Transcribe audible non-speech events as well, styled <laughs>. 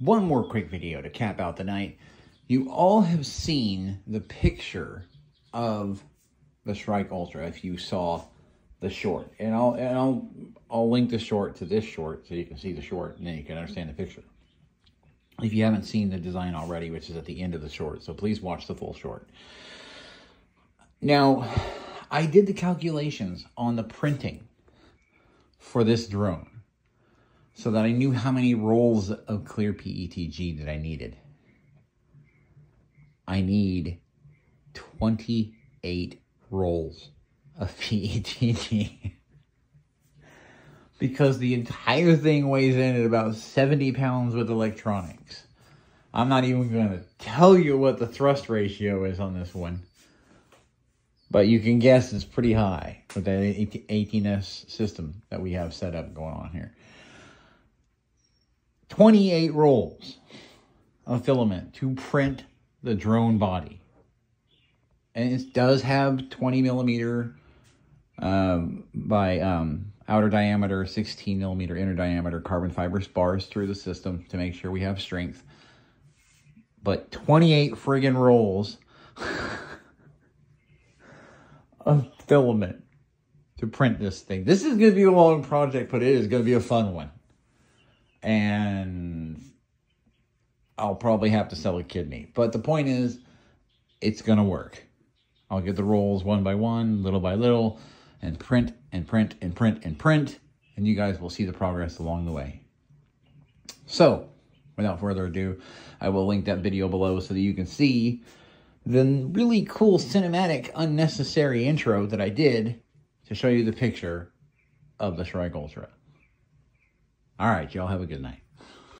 one more quick video to cap out the night. You all have seen the picture of the Shrike Ultra if you saw the short. And I'll and I'll I'll link the short to this short so you can see the short and then you can understand the picture. If you haven't seen the design already, which is at the end of the short, so please watch the full short. Now, I did the calculations on the printing for this drone so that I knew how many rolls of clear PETG that I needed. I need 28 rolls of <laughs> PETG. because the entire thing weighs in at about 70 pounds with electronics. I'm not even going to tell you what the thrust ratio is on this one. But you can guess it's pretty high with that 18S system that we have set up going on here. 28 rolls of filament to print the drone body. And it does have 20 millimeter um, by um, outer diameter, 16 millimeter inner diameter carbon fiber spars through the system to make sure we have strength. But 28 friggin' rolls <laughs> of filament to print this thing. This is going to be a long project, but it is going to be a fun one and I'll probably have to sell a kidney. But the point is, it's going to work. I'll get the rolls one by one, little by little, and print and print and print and print, and you guys will see the progress along the way. So, without further ado, I will link that video below so that you can see the really cool cinematic unnecessary intro that I did to show you the picture of the Shrike Ultra. All right, y'all have a good night.